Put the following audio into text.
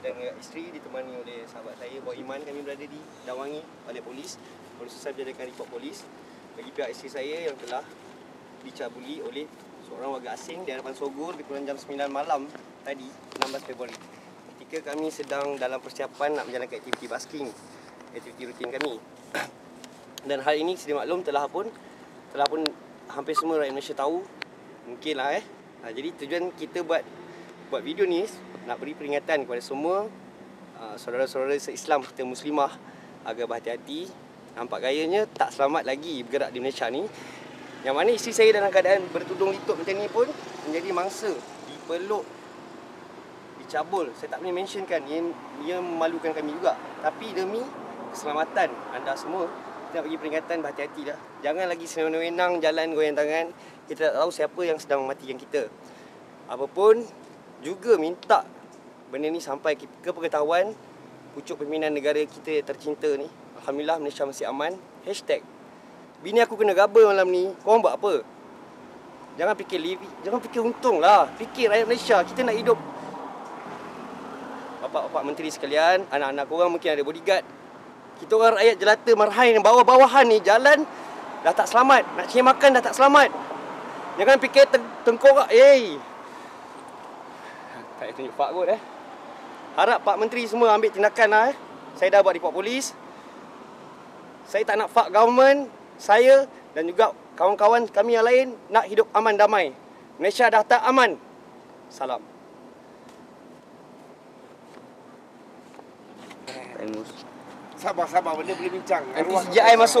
dan isteri ditemani oleh sahabat saya Bawa Iman kami berada di Dawangi oleh polis. Polis saya menjadikan report polis bagi pihak isteri saya yang telah dicabuli oleh seorang warga asing di hadapan Sogor di kurang jam 9 malam tadi 16 Februari. Ketika kami sedang dalam persiapan nak menjalankan aktiviti basking, aktiviti rutin kami. Dan hal ini sedia maklum telah pun telah pun hampir semua rakyat Malaysia tahu. Mungkinlah eh. Ha, jadi tujuan kita buat buat video ni nak beri peringatan kepada semua uh, saudara-saudara se-Islam kita muslimah agar berhati-hati. Nampak gayanya tak selamat lagi bergerak di Malaysia ni. Yang mana isteri saya dalam keadaan bertudung litup macam ni pun menjadi mangsa dipeluk dicabul. Saya tak boleh mentionkan ia, ia memalukan kami juga. Tapi demi keselamatan anda semua kita nak bagi peringatan berhati-hati dah. Jangan lagi senang-senang jalan goyang tangan. Kita tak tahu siapa yang sedang mematikan kita. Apapun juga minta benda ni sampai ke pengetahuan pucuk pimpinan negara kita yang tercinta ni. Alhamdulillah Malaysia masih aman. Hashtag Bini aku kena gaba malam ni. Korang buat apa? Jangan fikir livi, jangan fikir untung lah. Fikir rakyat Malaysia. Kita nak hidup. Bapak-bapak menteri sekalian, anak-anak korang mungkin ada bodyguard. Kita orang rakyat jelata marhain bawah-bawahan ni jalan dah tak selamat. Nak cari makan dah tak selamat. Jangan fikir teng- tengkorak. Eh. Tak payah tunjuk Pak kot eh. Harap Pak Menteri semua ambil tindakan lah eh. Saya dah buat report polis. Saya tak nak fuck government. Saya dan juga kawan-kawan kami yang lain nak hidup aman damai. Malaysia dah tak aman. Salam. Sabar sabar benda boleh bincang. Nanti CJI masuk